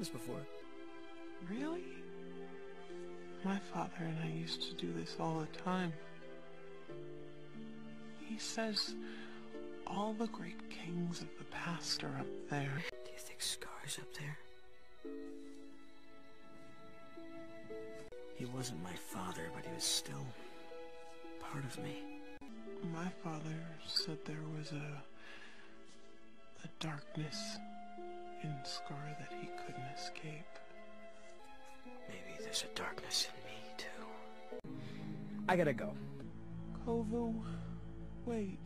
this before. Really? My father and I used to do this all the time. He says all the great kings of the past are up there. Do you think Scar's up there? He wasn't my father, but he was still part of me. My father said there was a... a darkness in Scar that he couldn't escape. Maybe there's a darkness in me, too. I gotta go. Kovu, wait.